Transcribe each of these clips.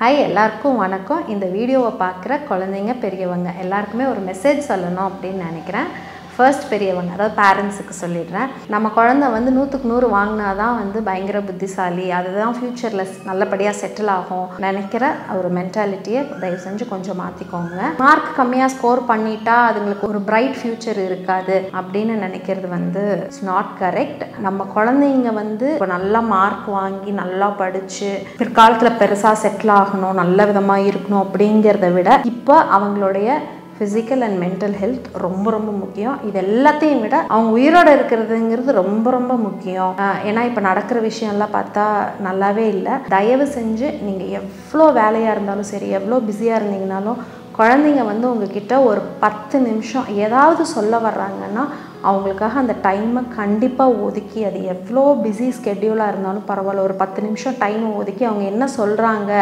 Hi எல்லாருக்கும் வணக்கம். இந்த வீடியோவை பார்க்குற குழந்தைங்க பெரியவங்க எல்லாருக்குமே ஒரு மெசேஜ் சொல்லணும் அப்படின்னு நினைக்கிறேன். ஃபர்ஸ்ட் பெரியவங்க அதாவது பேரண்ட்ஸுக்கு சொல்லிடுறேன். நம்ம குழந்தை வந்து நூற்றுக்கு நூறு வாங்கினா தான் வந்து பயங்கர புத்திசாலி. அதுதான் ஃப்யூச்சரில் நல்லபடியாக செட்டில் ஆகும். நினைக்கிற ஒரு மென்டாலிட்டியை தயவு செஞ்சு கொஞ்சம் மாற்றிக்கோங்க மார்க் கம்மியாக ஸ்கோர் பண்ணிட்டா அதுங்களுக்கு ஒரு பிரைட் ஃப்யூச்சர் இருக்காது. அப்படின்னு நினைக்கிறது வந்து இட்ஸ் நாட் கரெக்ட் நம்ம குழந்தைங்க வந்து இப்போ நல்லா மார்க் வாங்கி நல்லா படித்து பிற்காலத்தில் பெருசாக செட்டில் ஆகணும் நல்ல விதமாக இருக்கணும் அப்படிங்கிறத விட இப்போ அவங்களுடைய ஃபிசிக்கல் அண்ட் மென்டல் ஹெல்த் ரொம்ப ரொம்ப முக்கியம். இது எல்லாத்தையும் விட அவங்க உயிரோட இருக்கிறதுங்கிறது ரொம்ப ரொம்ப முக்கியம். ஏன்னா இப்போ நடக்கிற விஷயம்லாம் பார்த்தா நல்லாவே இல்லை. தயவு செஞ்சு நீங்கள் எவ்வளோ வேலையாக இருந்தாலும் சரி எவ்வளோ பிஸியாக இருந்தீங்கனாலும் குழந்தைங்க வந்து உங்ககிட்ட ஒரு பத்து நிமிஷம் ஏதாவது சொல்ல வர்றாங்கன்னா அவங்களுக்காக அந்த டைமை கண்டிப்பாக ஒதுக்கி அது எவ்வளோ பிஸி ஸ்கெட்யூலாக இருந்தாலும் பரவாயில்ல. ஒரு பத்து நிமிஷம் டைமை ஒதுக்கி அவங்க என்ன சொல்கிறாங்க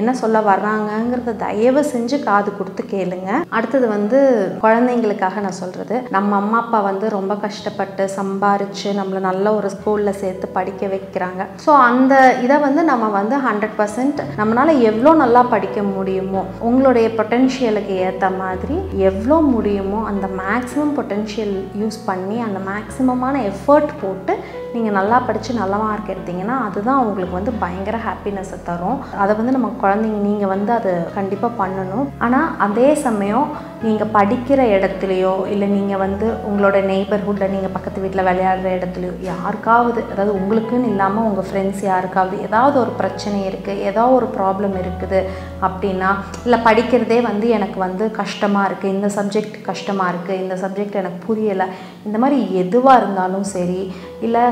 என்ன சொல்ல வர்றாங்கங்கிறத தயவு செஞ்சு காது கொடுத்து கேளுங்க. அடுத்தது வந்து குழந்தைங்களுக்காக நான் சொல்கிறது நம்ம அம்மா அப்பா வந்து ரொம்ப கஷ்டப்பட்டு சம்பாரித்து நம்மளை நல்ல ஒரு ஸ்கூலில் சேர்த்து படிக்க வைக்கிறாங்க. ஸோ அந்த இதை வந்து நம்ம வந்து ஹண்ட்ரட் பர்சன்ட் நம்மளால் எவ்வளோ நல்லா படிக்க முடியுமோ உங்களுடைய பொட்டென்ஷியலுக்கு ஏற்ற மாதிரி எவ்வளோ முடியுமோ அந்த மேக்ஸிமம் பொட்டென்ஷியல் யூஸ் பண்ணி அந்த மேக்ஸிமமான எஃபர்ட் போட்டு நீங்கள் நல்லா படித்து நல்ல மார்க் எடுத்தீங்கன்னா அதுதான் உங்களுக்கு வந்து பயங்கர ஹாப்பினஸை தரும். அதை வந்து நம்ம குழந்தைங்க நீங்கள் வந்து அதை கண்டிப்பாக பண்ணணும். ஆனால் அதே சமயம் நீங்கள் படிக்கிற இடத்துலையோ இல்லை நீங்கள் வந்து உங்களோட நெய்பர்ஹுட்டில் நீங்கள் பக்கத்து வீட்டில் விளையாடுற இடத்துலையோ யாருக்காவது அதாவது உங்களுக்குன்னு இல்லாமல் உங்கள் ஃப்ரெண்ட்ஸ் யாருக்காவது ஏதாவது ஒரு பிரச்சனை இருக்குது ஏதாவது ஒரு ப்ராப்ளம் இருக்குது அப்படின்னா இல்லை படிக்கிறதே வந்து எனக்கு வந்து கஷ்டமாக இருக்குது இந்த சப்ஜெக்ட் கஷ்டமாக இருக்குது இந்த சப்ஜெக்ட் எனக்கு புரியலை இந்த மாதிரி எதுவாக இருந்தாலும் சரி இல்லை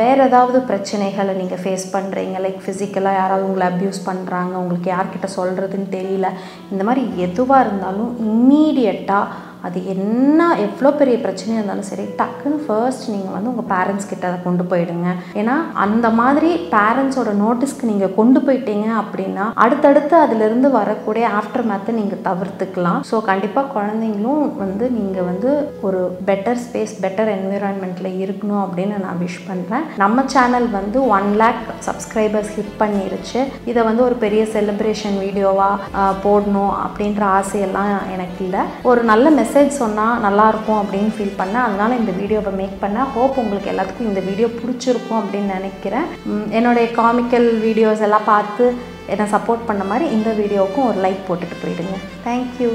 வேறு ஏதாவது பிரச்சனைகளை நீங்கள் ஃபேஸ் பண்ணுறீங்க லைக் ஃபிசிக்கலாக யாராவது உங்களை அப்யூஸ் பண்ணுறாங்க உங்களுக்கு யார்கிட்ட சொல்கிறதுன்னு தெரியல. இந்த மாதிரி எதுவாக இருந்தாலும் இம்மீடியட்டாக அது என்ன எவ்வளோ பெரிய பிரச்சனையாக இருந்தாலும் சரி டக்குன்னு ஃபர்ஸ்ட் நீங்கள் வந்து உங்கள் பேரண்ட்ஸ் கிட்ட அதை கொண்டு போயிடுங்க. ஏன்னா அந்த மாதிரி பேரண்ட்ஸோட நோட்டீஸ்க்கு நீங்கள் கொண்டு போயிட்டீங்க அப்படின்னா அடுத்தடுத்து அதுலேருந்து வரக்கூடிய ஆஃப்டர் மேத்தை நீங்கள் தவிர்த்துக்கலாம். ஸோ கண்டிப்பாக குழந்தைங்களும் வந்து நீங்கள் வந்து ஒரு பெட்டர் ஸ்பேஸ் பெட்டர் என்விரான்மெண்ட்டில் இருக்கணும் அப்படின்னு நான் விஷ் பண்ணுறேன் நம்ம சேனல் வந்து ஒன் லேக் சப்ஸ்கிரைபர்ஸ் ஹிட் பண்ணிருச்சு. இதை வந்து ஒரு பெரிய செலிப்ரேஷன் வீடியோவாக போடணும் அப்படின்ற ஆசையெல்லாம் எனக்கு இல்லை. ஒரு நல்ல மெசேஜ் சொன்னால் நல்லாயிருக்கும் அப்படின்னு ஃபீல் பண்ணேன். அதனால் இந்த வீடியோவை மேக் பண்ணேன். ஹோப் உங்களுக்கு எல்லாத்துக்கும் இந்த வீடியோ பிடிச்சிருக்கும் அப்படின்னு நினைக்கிறேன். என்னுடைய காமிக்கல் வீடியோஸ் எல்லாம் பார்த்து என்னை சப்போர்ட் பண்ண மாதிரி இந்த வீடியோவுக்கும் ஒரு லைக் போட்டுட்டு போயிடுங்க. தேங்க்யூ